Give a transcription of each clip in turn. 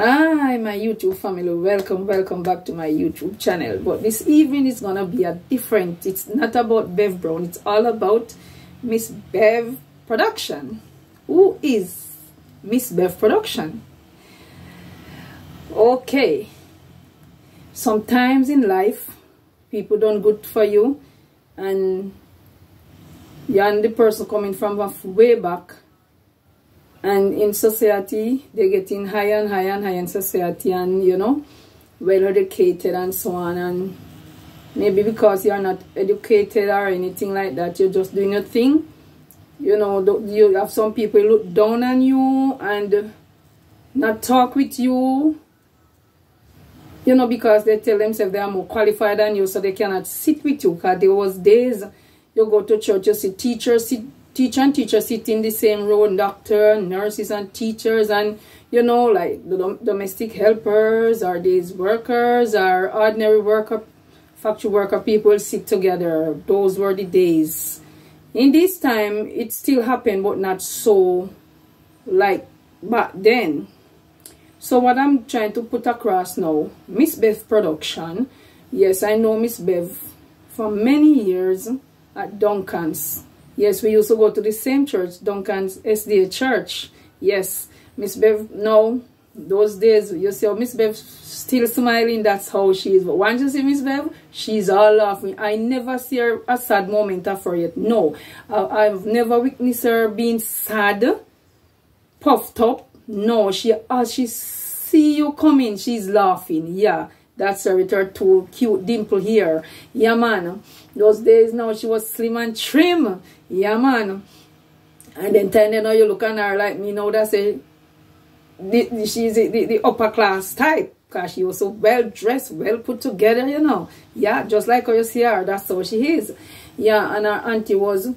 Hi, my YouTube family. Welcome, welcome back to my YouTube channel. But this evening is gonna be a different. It's not about Bev Brown. It's all about Miss Bev Production. Who is Miss Bev Production? Okay. Sometimes in life, people don't good for you, and you're the person coming from way back and in society they're getting higher and higher and higher in society and you know well educated and so on. And maybe because you're not educated or anything like that you're just doing your thing. You know you have some people look down on you and not talk with you. You know because they tell themselves they are more qualified than you so they cannot sit with you because there was days you go to church you see teachers sit teacher and teacher sit in the same row, doctor, nurses and teachers and you know like the domestic helpers or these workers or ordinary worker factory worker people sit together. Those were the days. In this time it still happened but not so like back then. So what i'm trying to put across now miss bev production. Yes i know miss bev for many years at duncan's Yes, we used to go to the same church, Duncan's SDA church. Yes, Miss Bev, no, those days, you see Miss Bev still smiling, that's how she is. But once you see Miss Bev, she's all laughing. I never see her a sad moment of her yet. No, uh, I've never witnessed her being sad, puffed up. No, she, as she see you coming, she's laughing. Yeah, that's her with her two cute dimple here. Yeah, man. Those days now, she was slim and trim. Yeah, man. And then time you know you look at her like me now that's a the, she's the, the, the upper class type because she was so well dressed, well put together, you know. Yeah, just like how you see her, that's how she is. Yeah, and her auntie was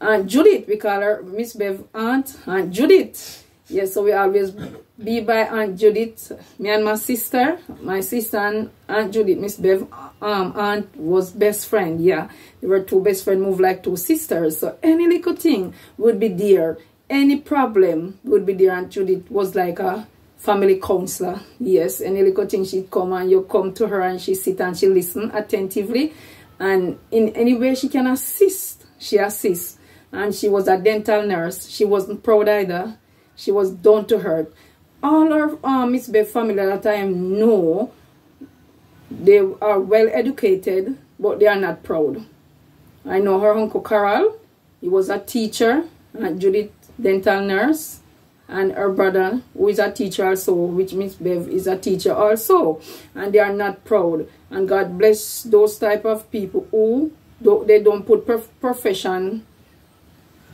Aunt Judith. We call her Miss Bev Aunt Aunt Judith. Yes, so we always be by Aunt Judith. Me and my sister, my sister and Aunt Judith, Miss Bev, um, aunt was best friend. Yeah, they were two best friends, move like two sisters. So any little thing would be there. Any problem would be there. Aunt Judith was like a family counselor. Yes, any little thing she'd come and you come to her and she sit and she listen attentively. And in any way she can assist, she assists. And she was a dental nurse. She wasn't proud either she was done to earth. All our um, Miss Bev family that I know, they are well educated, but they are not proud. I know her uncle Carol, he was a teacher, and Judith dental nurse, and her brother who is a teacher also, which Miss Bev is a teacher also, and they are not proud. And God bless those type of people who do, they don't put prof profession,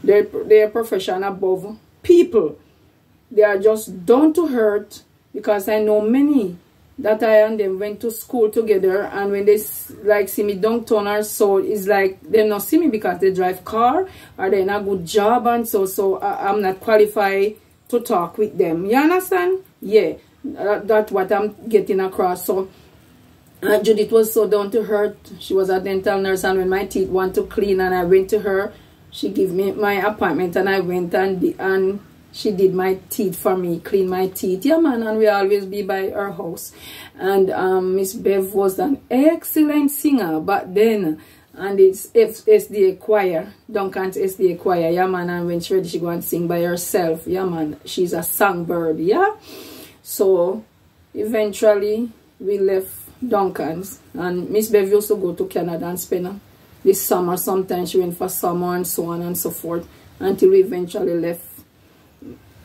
their, their profession above people. They are just down to hurt because I know many that I and them went to school together and when they like see me downtown or so it's like they not see me because they drive car or they not good job and so so I, am not qualified to talk with them. You understand? Yeah that, that's what I'm getting across. So uh, Judith was so down to hurt. She was a dental nurse and when my teeth want to clean and I went to her she gave me my appointment and I went and and she did my teeth for me, clean my teeth. Yeah, man, and we always be by her house. And um, Miss Bev was an excellent singer back then. And it's SDA choir, Duncan's SDA choir, yeah, man. And when she ready, she go and sing by herself, yeah, man. She's a songbird, yeah. So, eventually, we left Duncan's. And Miss Bev used to go to Canada and spend this summer. Sometimes she went for summer and so on and so forth. Until we eventually left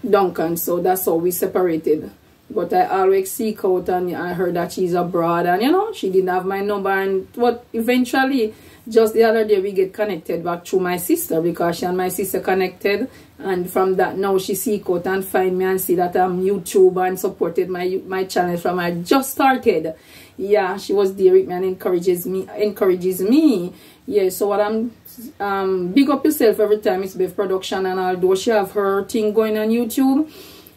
Duncan, so that's how we separated. But I always seek out and I heard that she's abroad and you know, she didn't have my number and what eventually just the other day we get connected back through my sister because she and my sister connected and from that now she seek out and find me and see that I'm YouTube and supported my my channel from I just started. Yeah, she was there with me and encourages me encourages me. Yeah, so what I'm um, big up yourself every time it's Bev Production and although she have her thing going on YouTube,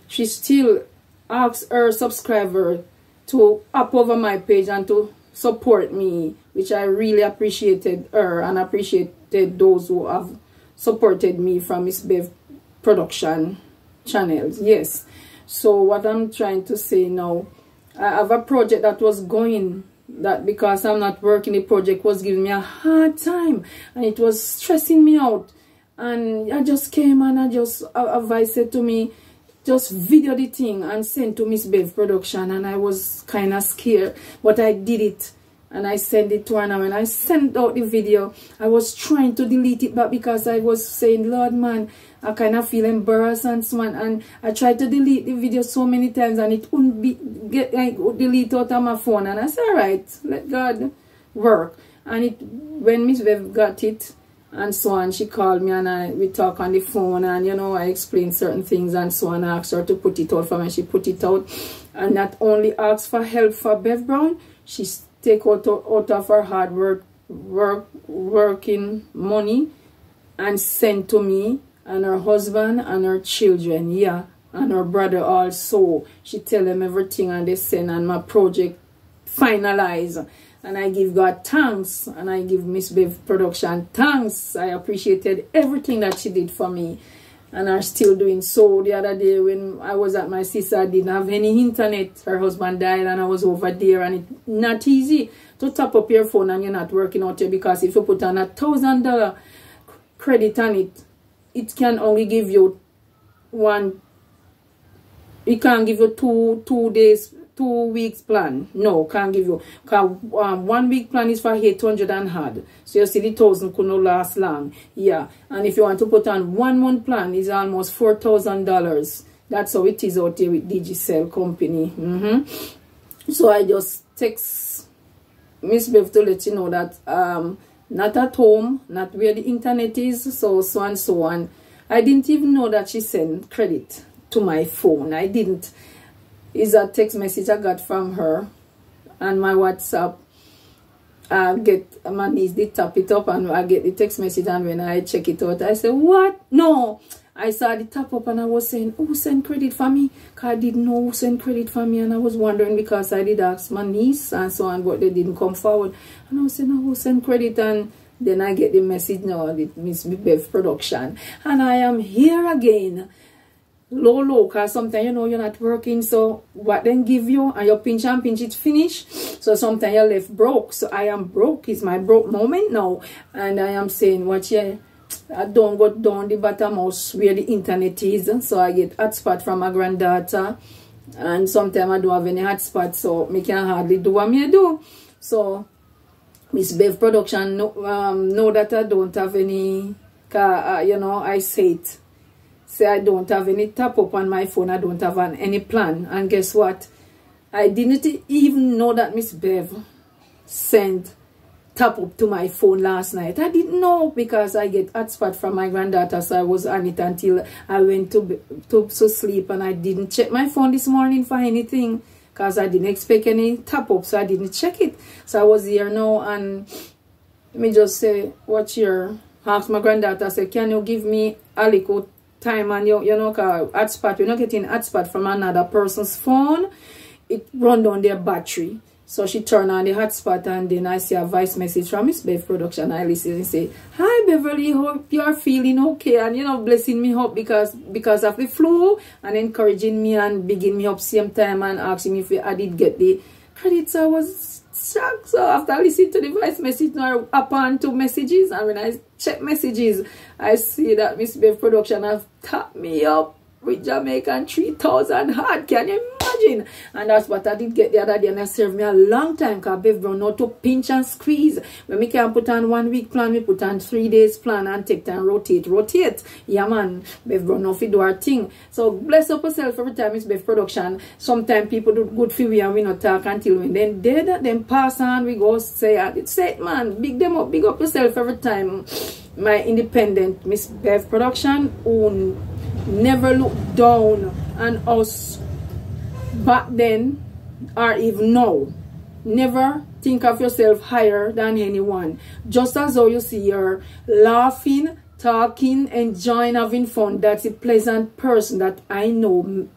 she still asks her subscriber to up over my page and to support me, which I really appreciated her and appreciated those who have supported me from Miss Bev Production channels. Yes. So what I'm trying to say now, I have a project that was going that because I'm not working, the project was giving me a hard time and it was stressing me out. And I just came and I just advised said to me, just video the thing and send to Miss Bev production and I was kind of scared but I did it and I sent it to her when I sent out the video I was trying to delete it but because I was saying Lord man I kind of feel embarrassed and so on. And I tried to delete the video so many times and it wouldn't be get like delete out of my phone. And I said, alright, let God work. And it when Miss Bev got it and so on, she called me and I we talk on the phone and you know I explained certain things and so on. I asked her to put it out for me. She put it out and not only asked for help for Bev Brown, she take out, out of her hard work work working money and send to me and her husband and her children, yeah, and her brother also. She tell them everything and they send and my project finalize. And I give God thanks and I give Miss Bev Production thanks. I appreciated everything that she did for me and are still doing so. The other day when I was at my sister, I didn't have any internet. Her husband died and I was over there and it's not easy to top up your phone and you're not working out there because if you put on a thousand dollar credit on it, it can only give you one it can't give you two two days two weeks plan no can't give you um, one week plan is for 800 and hard so you see the thousand could not last long yeah and if you want to put on one month plan is almost four thousand dollars that's how it is out there with digicel company mm -hmm. so i just text miss bev to let you know that um not at home, not where the internet is, so so and so on. I didn't even know that she sent credit to my phone. I didn't. Is a text message I got from her and my WhatsApp. I get my niece did tap it up and I get the text message and when I check it out, I say, what? No. I saw the tap up and I was saying, who sent credit for me? Because I didn't know who sent credit for me and I was wondering because I did ask my niece and so on, but they didn't come forward. And I was saying, oh, who sent credit? And then I get the message now, the Miss Bev production. And I am here again. Low, low, because sometimes you know you're not working, so what then give you and you pinch and pinch it finish. So sometimes you're left broke. So I am broke, it's my broke moment now. And I am saying, what you I don't go down the bottom house where the internet is. So I get hotspot from my granddaughter. And sometimes I don't have any hotspot. So me can hardly do what me do. So Miss Bev Production know, um, know that I don't have any, uh, you know, I say it. Say I don't have any tap up on my phone. I don't have an, any plan. And guess what? I didn't even know that Miss Bev sent tap up to my phone last night. I didn't know because I get hotspot from my granddaughter, so I was on it until I went to, to, to sleep and I didn't check my phone this morning for anything because I didn't expect any tap up, so I didn't check it. So I was here now and let me just say, what's your, ask my granddaughter, say, can you give me a little time and you, you know, cause hotspot, you're not getting hotspot from another person's phone, it run down their battery. So she turned on the hotspot and then I see a voice message from Miss Bev Production. I listen and say, Hi Beverly, hope you are feeling okay and you know blessing me up because because of the flu and encouraging me and bigging me up same time and asking me if I did get the credits. I was shocked. So after I listened to the voice message now upon two messages and when I check messages I see that Miss Bev Production have tapped me up with Jamaican 3000 hard. Can you imagine? And that's what I did get the other day and it served me a long time because Bev Brown know to pinch and squeeze. When we can put on one week plan, we put on three days plan and take time rotate, rotate. Yeah man, Bev Brown know do our thing. So bless up yourself every time it's Bev production. Sometimes people do good for we and we not talk until when then dead, then pass on, we go say, ah, say it man, big them up, big up yourself every time. My independent Miss Bev production own never look down on us back then or even now. Never think of yourself higher than anyone. Just as how you see her laughing, talking, enjoying, having fun. That's a pleasant person that I know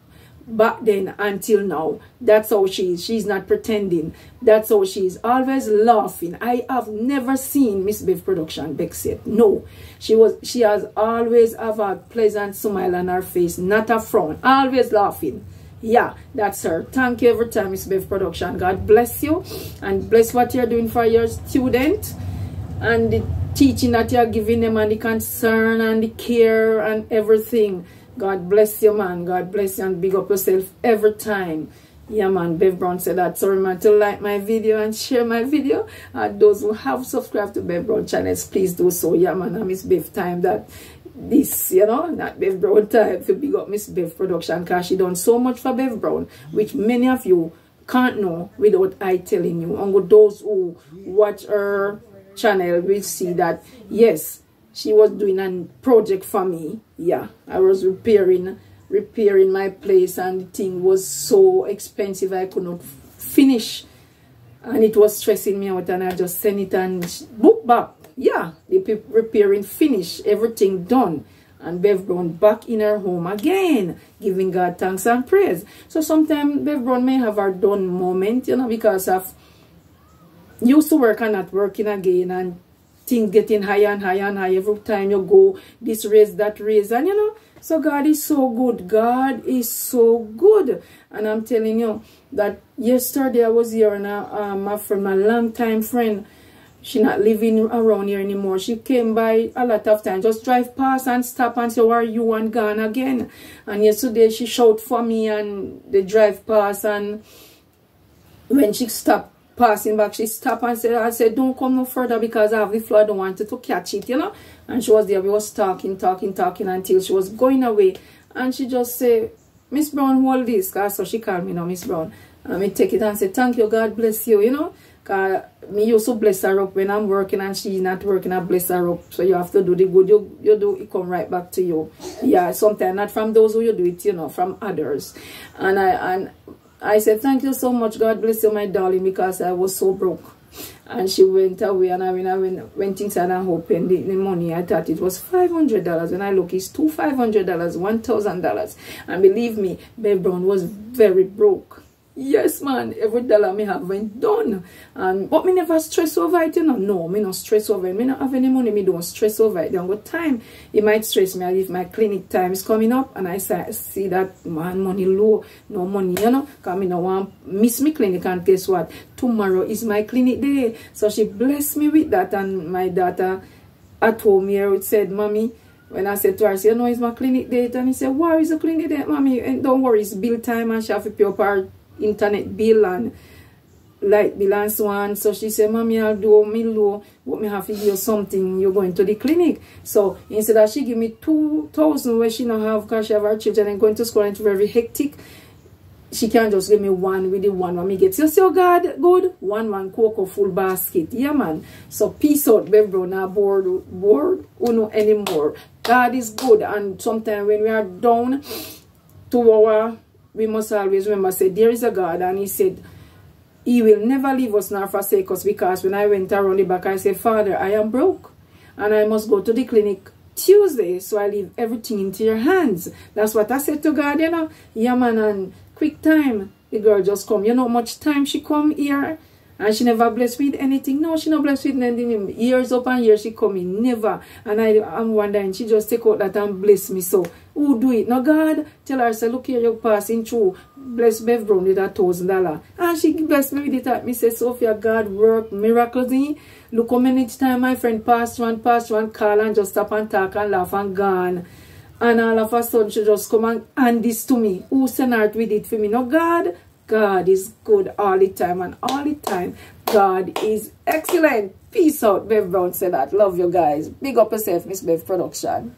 back then until now. That's how she is. She's not pretending. That's how she is. Always laughing. I have never seen Miss Bev production Bexit. No. She was she has always have a pleasant smile on her face, not a frown. Always laughing. Yeah, that's her. Thank you every time, Miss Bev Production. God bless you and bless what you're doing for your student and the teaching that you're giving them and the concern and the care and everything. God bless you, man. God bless you and big up yourself every time. Yeah, man. Bev Brown said that. So remember to like my video and share my video. And those who have subscribed to Bev Brown channels, please do so. Yeah, man. I miss Bev time that this, you know, not Bev Brown time to big up Miss Bev production because she done so much for Bev Brown, which many of you can't know without I telling you. And those who watch her channel will see that, yes, she was doing a project for me. Yeah, I was repairing repairing my place and the thing was so expensive I could not finish and it was stressing me out and I just sent it and book back yeah the repairing finished everything done and Bev Brown back in her home again giving God thanks and praise so sometimes Bev Brown may have her done moment you know because of used to work and not working again and things getting higher and higher and higher every time you go this raise that raise and you know so God is so good. God is so good. And I'm telling you that yesterday I was here and I, uh, my friend, my long time friend, she not living around here anymore. She came by a lot of times, just drive past and stop and say, where are you and gone again? And yesterday she shout for me and they drive past and when she stopped passing back, she stopped and said, I said, don't come no further because I have the flood. I don't want to catch it, you know. And she was there. We was talking, talking, talking until she was going away. And she just said, Miss Brown, hold this. So she called me now, Miss Brown. And me take it and say, thank you, God bless you, you know. Cause me used to bless her up when I'm working and she's not working, I bless her up. So you have to do the good you, you do, it come right back to you. Yeah, sometimes not from those who you do it, you know, from others. And I and I said, thank you so much. God bless you, my darling, because I was so broke. And she went away and I, when I went, went inside and opened the, the money, I thought it was $500. When I look, it's two $500, $1,000. And believe me, Bev Brown was very broke. Yes, man, every dollar me have went done. And but me never stress over it, you know. No, me not stress over it. Me not have any money, me don't stress over it. Then what time it might stress me if my clinic time is coming up and I say, see that man money low, no money, you know, because me no want miss me clinic and guess what? Tomorrow is my clinic day. So she blessed me with that and my daughter at home here said, Mommy, when I said to her, say, you know, it's my clinic date. And he said, why is the clinic date, mommy? And don't worry, it's bill time and she have to pay up her internet bill and light bill and so on. So she said, Mommy, I'll do me low, but me have to give something. You're going to the clinic. So instead of she give me 2000 where she not have because she have her children and going to school and it's very hectic, she can't just give me one with the one when me get. You see, God, good? One, one cocoa full basket. Yeah, man. So peace out, baby bro. Now bored, bored, uno anymore. God is good. And sometimes when we are down to our we must always remember, say, there is a God. And he said, he will never leave us nor forsake us. Because when I went around the back, I said, Father, I am broke. And I must go to the clinic Tuesday. So I leave everything into your hands. That's what I said to God, you know. Yeah, man, and quick time. The girl just come. You know much time she come here? And she never blessed with anything. No, she not blessed with anything. Years up and years she coming. Never. And I, I'm wondering, she just take out that and bless me. So, who do it? No, God, tell her, say, look here, you're passing through. Bless Bev Brown with a thousand dollar. And she blessed me with it. Me say, Sophia, God work miracles in Look how many times my friend passed one, passed one, call and just stop and talk and laugh and gone. And all of a sudden, she just come and hand this to me. Who sent her with it for me? No, God, God is good all the time and all the time. God is excellent. Peace out. Bev Brown said that. Love you guys. Big up yourself, Miss Bev Production.